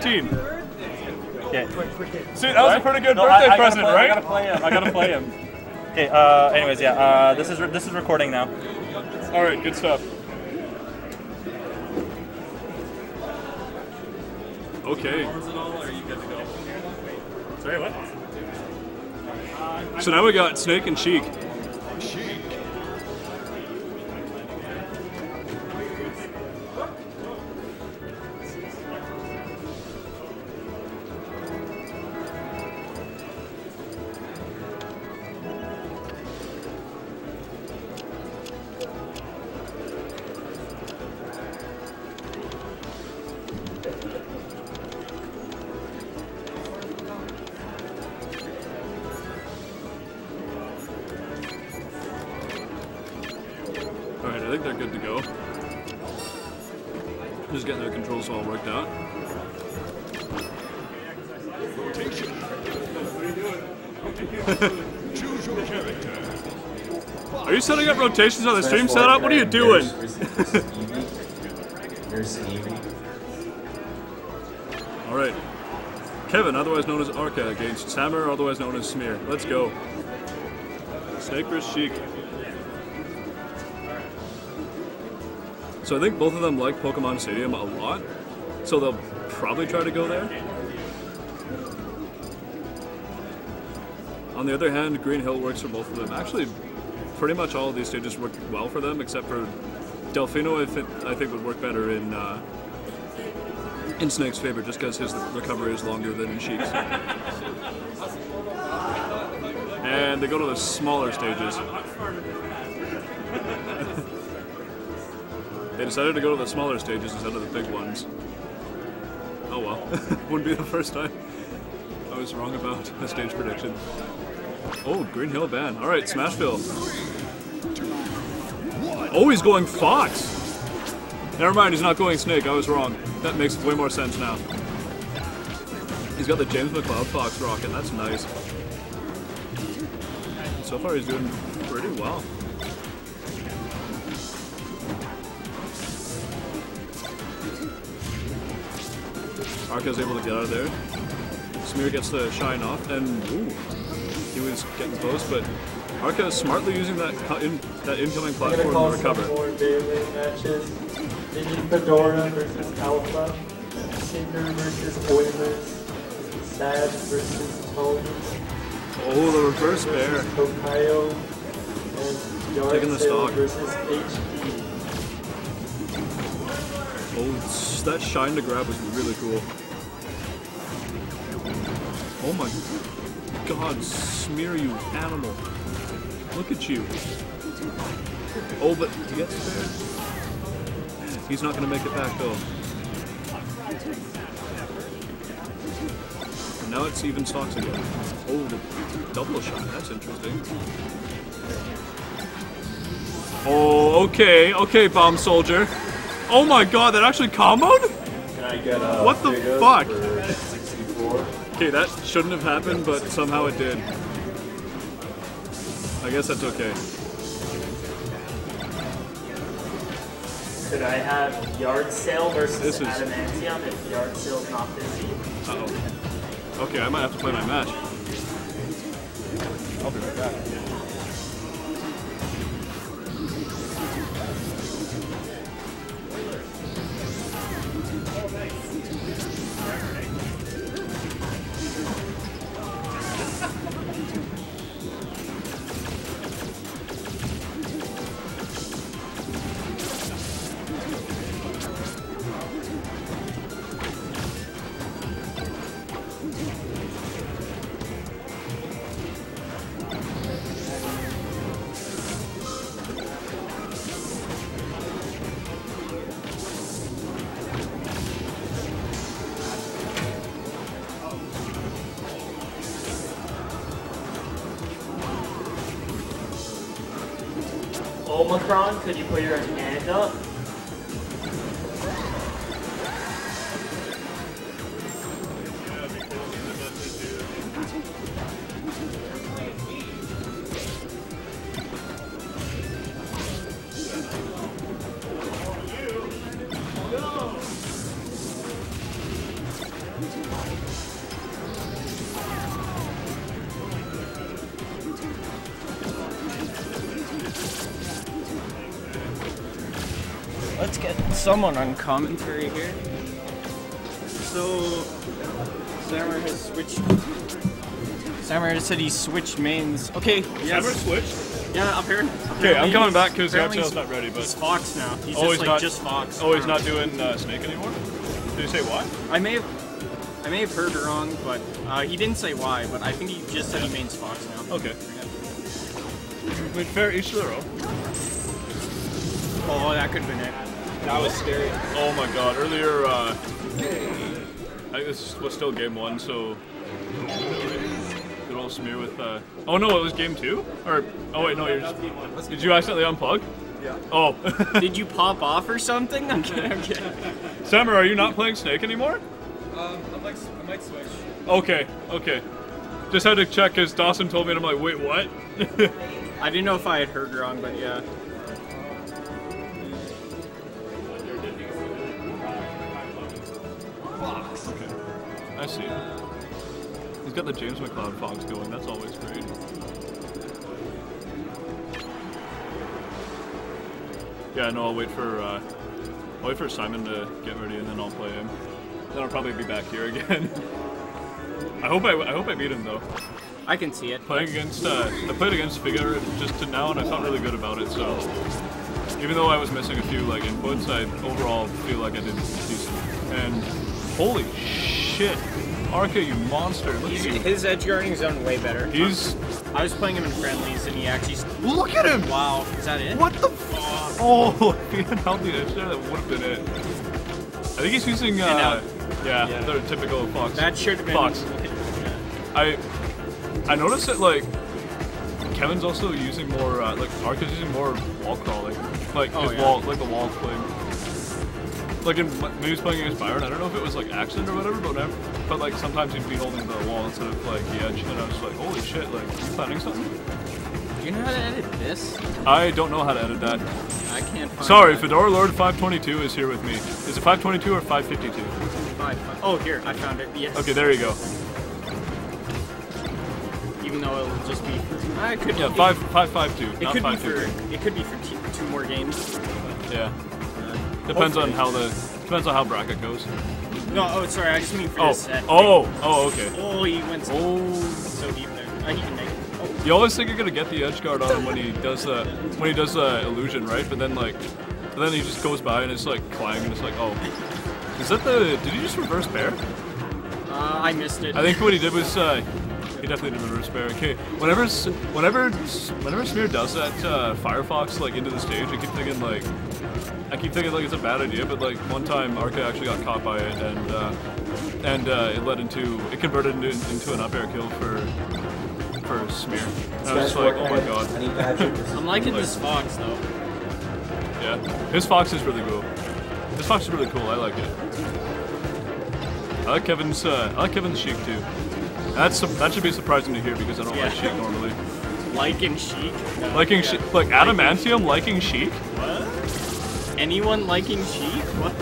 17. Okay. See, that was a pretty good No, birthday I, present, play, right? I gotta play him. I gotta play him. Okay. Uh, anyways, yeah. Uh, this is re- this is recording now. All right, good stuff. Okay. Sorry, what? So now we got Snake and Sheik. All worked out. Are you setting up rotations on the stream setup? What are you doing? Evie. Alright. Kevin, otherwise known as Arca, against Sammer, otherwise known as Smear. Let's go. Snake vs. Sheik. So I think both of them like Pokemon Stadium a lot, so they'll probably try to go there. On the other hand, Green Hill works for both of them. Actually, pretty much all of these stages work well for them, except for Delfino. I think I think would work better in uh, in Snake's favor, just because his recovery is longer than in Sheik's. And they go to the smaller stages. They decided to go to the smaller stages instead of the big ones. Oh well, wouldn't be the first time. I was wrong about a stage prediction. Oh, Green Hill ban. All right, Smashville. Oh, he's going Fox. Never mind, he's not going Snake. I was wrong. That makes way more sense now. He's got the James McLeod Fox rocket. That's nice. So far, he's doing pretty well. Arca's able to get out of there. Smear gets the shine off, and ooh, he was getting close, but Arca is smartly using that in, that incoming platform to some recover. more daily matches. Mini Fedora versus Alpha. Cinder versus Oilers. Sad versus Tone. Oh, the reverse bear. Tokayo. And Yard Taking the stock. versus HD. Oh, that shine to grab was really cool. Oh my god, smear you animal. Look at you. Oh, but he gets. He's not gonna make it back though. And now it's even stocks again. Oh, double shot, that's interesting. Oh, okay, okay, bomb soldier. Oh my god, that actually comboed? Can I get a What the fuck? 64? Okay, that shouldn't have happened, but somehow it did. I guess that's okay. Could I have yard sale versus This is- adamantium if yard sale's not busy? Uh oh. Okay, I might have to play my match. I'll be right back. Omicron, could you put your hand up? Someone on commentary here. So, Samurai has switched. Samurai said he switched mains. Okay, yes. Hammer switch. Yeah, up here. Okay, I'm coming back because Garcel's not ready, He's but Fox now. He's oh, just he's like not just Fox. Oh, he's not doing uh, Snake anymore. Did he say why? I may have, I may have heard wrong, but uh, he didn't say why. But I think he just said he mains Fox now. Okay. I mean, fair, each to their own. Oh, that could have been it. That was scary. Oh my god, earlier, uh, I, think this was still game one, so. Good old smear with, uh. Oh no, it was game two? Or, oh wait, no, you're just. Did you accidentally unplug? Yeah. Oh. Did you pop off or something? I'm kidding. I'm kidding. Sammer, are you not playing Snake anymore? Um, I might, I might switch. Okay, okay. Just had to check because Dawson told me, and I'm like, wait, what? I didn't know if I had heard wrong, but yeah. I see. He's got the James McLeod Fox going. That's always great. Yeah, no, I'll wait for uh, I'll wait for Simon to get ready, and then I'll play him. Then I'll probably be back here again. I hope I, I hope I beat him though. I can see it. Playing against uh, I played against Figure just to now, and I felt really good about it. So even though I was missing a few like inputs, I overall feel like I did decent. And holy shit, Arca, you monster! Look He's, at you. his edge guarding is done way better. He's I was playing him in friendlies, and he actually. look at him. Wow, is that it? What the? F- oh, if he had held the edge there, that would have been it. I think he's using uh, yeah, Yeah. the typical Fox. That should have been. Fox. I I noticed that like Kevin's also using more uh, like Ark is using more wall crawling, like Oh, his yeah. wall, like the wall thing. Like in, when he was playing against Byron, I don't know if it was like accident or whatever, but whenever, but like sometimes he'd be holding the wall instead of like the edge, and I was like, holy shit, like you planning something? Do you know how to edit this? I don't know how to edit that. I can't find Sorry, that. Fedora Lord 522 is here with me. Is it 522 or 552? Five, five. Oh, here, I found it. Yes. Okay, there you go. Even though it'll just be. It could Yeah, be. five five five two. It not could be two for. It could be for t- two more games. Yeah. Depends on how the depends on how bracket goes. No, oh, sorry. I just mean for Oh, this set. oh, oh, okay. Oh, he went so, Oh. so deep there. Uh, he can make it. Oh, You always think you're gonna get the edge guard on him when he does the when he does the illusion, right? But then like, but then he just goes by and it's like Clang and it's like, oh, is that the? Did he just reverse bear? uh, I missed it. I think what he did was uh, he definitely did reverse bear. Okay, whenever whenever whenever Smear does that uh, Firefox like into the stage, I keep thinking like. I keep thinking like it's a bad idea, but like one time Arca actually got caught by it, and uh, and uh, it led into it converted into, into an up air kill for for Smear. And I was just like, oh my god, I need Patrick. I'm liking this fox though. yeah. His fox is really cool. His fox is really cool. I like it. I like Kevin's. Uh, I like Kevin's Sheik too. That's that should be surprising to hear because I don't like Yeah. Sheik normally. Liking Sheik. No. Liking Yeah. Sheik, like Adamantium liking Sheik, What? Anyone liking Sheik? What?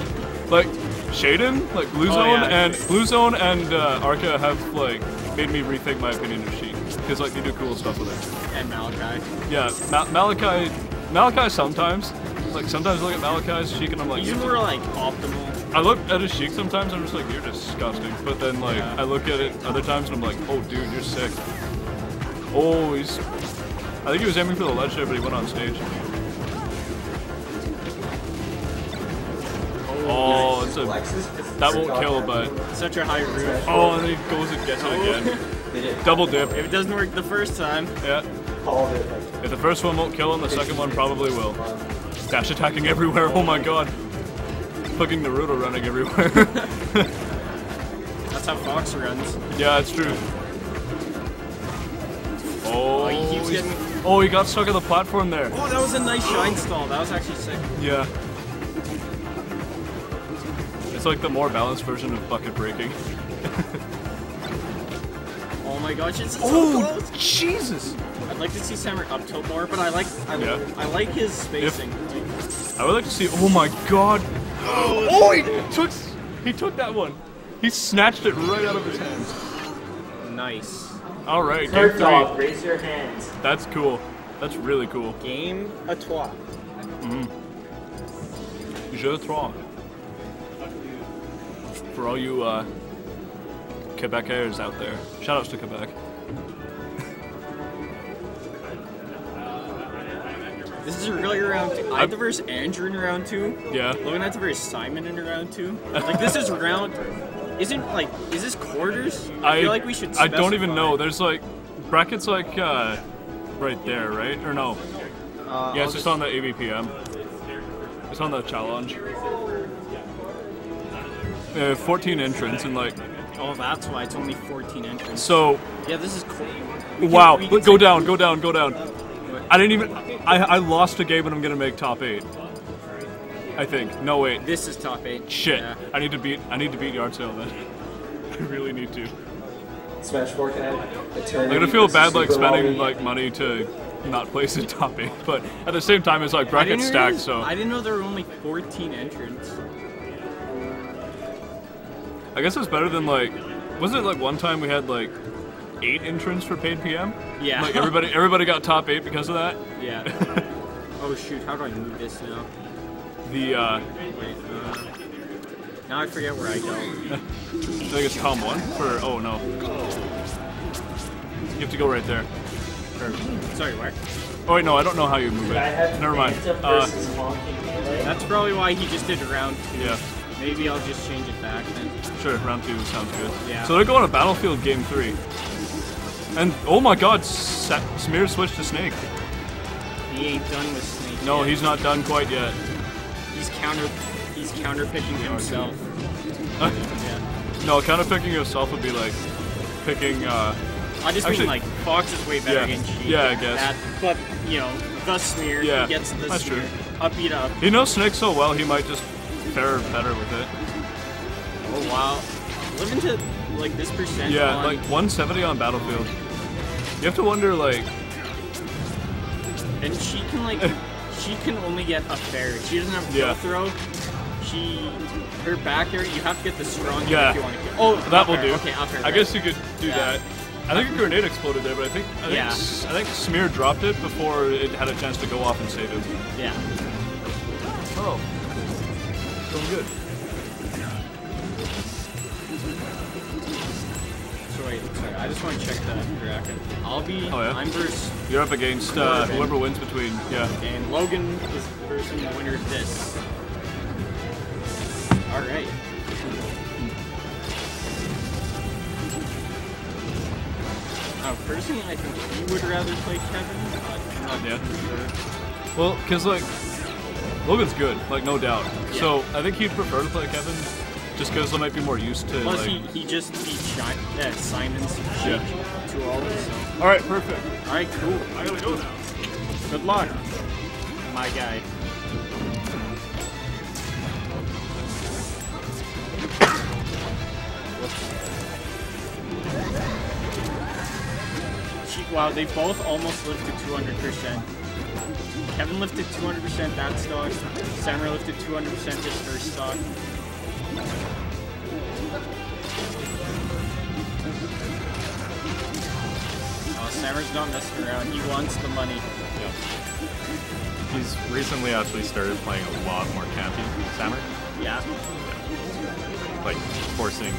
like Shaden, like Blue Oh, Zone yeah. and Blue Zone and uh, Arca have like made me rethink my opinion of Sheik because like they do cool stuff with it. And Malachi. Yeah, Ma- Malachi, Malachi sometimes, like sometimes I look at Malachi's Sheik and I'm like, He's "You're more like optimal. I look at his Sheik sometimes I'm just like, you're disgusting. But then like Yeah. I look at it other times and I'm like, oh dude, you're sick. Oh, he's. I think he was aiming for the ledge there, but he went on stage. Oh, it's a, that won't kill, but Such a high root. oh, and then he goes and gets it again. Double dip. If it doesn't work the first time, Yeah. If the first one won't kill him, the second one probably will. Dash attacking everywhere. Oh my god. Fucking Naruto running everywhere. that's how Fox runs. yeah, it's true. Oh, Oh, he keeps getting. oh, he got stuck on the platform there. Oh, that was a nice shine stall. That was actually sick. Yeah. It's like the more balanced version of bucket breaking. Oh my gosh, it's so Oh, close. Jesus! I'd like to see Sammer up tilt more, but I like I, Yeah. I like his spacing. I would like to see. Oh my god! Oh, he took he took that one. He snatched it right out of his hands. Nice. All right, game Third dog, three. raise your hands. That's cool. That's really cool. Game a trois. Mm-hmm. Je trois. For all you uh, Quebecers out there, shout outs to Quebec. This is really round two. I have to verse Andrew in round two. Yeah. Logan had to verse Simon in round two. Like this is round. Isn't like is this quarters? I, feel like we should. I don't even know. There's like brackets like uh, right there, right? Or no? Uh, Yeah, I'll it's just on the ABPM. It's on the Challonge. Uh, 14 entrants and like Oh, that's why it's only 14 entrants. so. Yeah, this is cool. We can- Wow! we Go down, go down, go down. I didn't even. I I lost a game and I'm gonna make top eight. I think. No wait. This is top eight. Shit. Yeah. I need to beat. I need to beat yard sale then. I really need to. Smash 4 can have I'm gonna feel bad like spending like money to not place in top eight, but at the same time it's like bracket stacked, so I didn't know there were only 14 entrants. I guess it's better than like. Wasn't it like one time we had like eight entrants for paid PM? Yeah. Like everybody, everybody got top eight because of that. Yeah. oh shoot! How do I move this now? The uh, Wait. Uh, now I forget where I go. I think it's Tom one for. Oh no. You have to go right there. Or- Sorry, where? oh wait, no, I don't know how you move it. I have Never mind. Uh, versus Honking Melee. That's probably why he just did round two. yeah, Maybe I'll just change it back then. sure. Round two sounds good. Yeah. So they're going to Battlefield Game three. And oh my God, Sa- Smear switched to Snake. He ain't done with Snake. No, yet. he's not done quite yet. He's counter. He's counter picking himself. yeah. No, kind of picking yourself would be like picking. uh I just Actually- mean like Fox is way better Yeah. against Sheik. Yeah, I guess. That, but you know, the smear. Yeah, He gets the that's smear. true. Up beat up. He knows Snake so well, he might just fare better with it. Oh wow. Living to like this percent. Yeah, on, like 170 on Battlefield. You have to wonder, like, and she can like she can only get a fair. She doesn't have Yeah. full throw. She her back air. You have to get the strong Yeah. if you want to get. Oh, that will do. Okay, up air, I right. guess you could do Yeah. that. I think a grenade exploded there, but I think I think, Yeah. I think Smear dropped it before it had a chance to go off and save him. Yeah. Oh, going good. So wait, sorry. I just want to check the bracket. I'll be. Oh, yeah? I'm versus You're up against uh, whoever wins between. Yeah. And Logan is versing the winner of this. Alright. Uh, personally, I think he would rather play Kevin, but I'm not Yeah. sure. Well, because like Logan's good, like no doubt. So I think he'd prefer to play Kevin, just because they might be more used to. Plus, like, he, he just beat Shi- uh, Simon's Yeah. To all this. So. All right, perfect. Alright, cool. I gotta go now. Good luck, my guy. Wow, they both almost lived to 200%. Kevin lifted 200% that stock. Samurai lifted 200% his first stock. Oh, Samurai's not messing around. He wants the money. He's recently actually started playing a lot more campy Sammer, Yeah. like forcing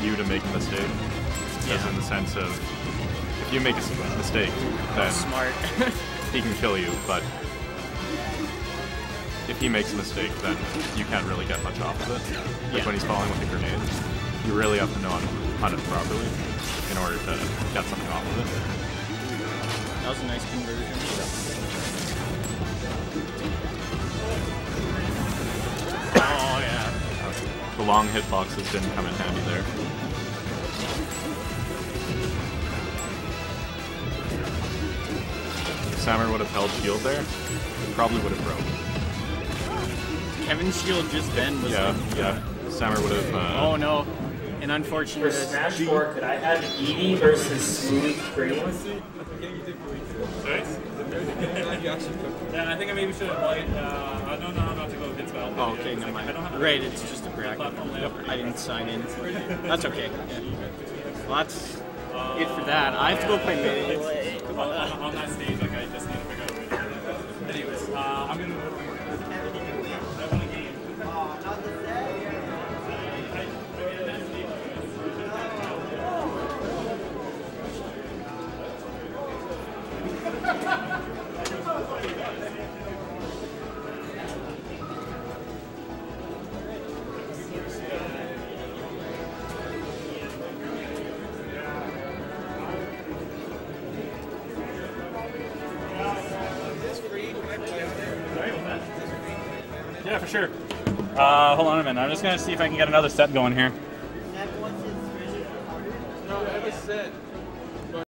you to make a mistake. As in the sense of, if you make a mistake, then Smart. he can kill you, but if he makes a mistake, then you can't really get much off of it. Like Yeah. when he's falling with a grenade, you really have to know how to hunt it properly in order to get something off of it. That was a nice conversion. Oh yeah. The long hitboxes didn't come in handy there. If Sammer would have held shield there, it probably would have broke. Kevin's shield just then was Yeah, like, yeah. Sammer would have. Uh, oh no. And For unfortunately, Smash 4, could I have Eevee versus Smooth Green? Yeah, I think I maybe should have played. Uh, no, no, not to go against Battle. oh, okay, never mind. Right, it's just a bracket. Yep, I didn't sign in. That's okay. Yeah. Well, that's it for that. I have to go play Melee. on, on, on that stage, Yeah, for sure. Uh, hold on a minute. I'm just gonna see if I can get another set going here. No, I have a set.